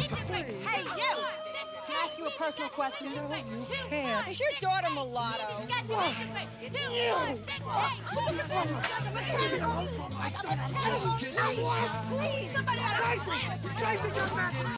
Hey, you! Can I ask you a personal question? No, you can't. Is your daughter mulatto? What? You! Please, somebody, out of my Jason, you're back!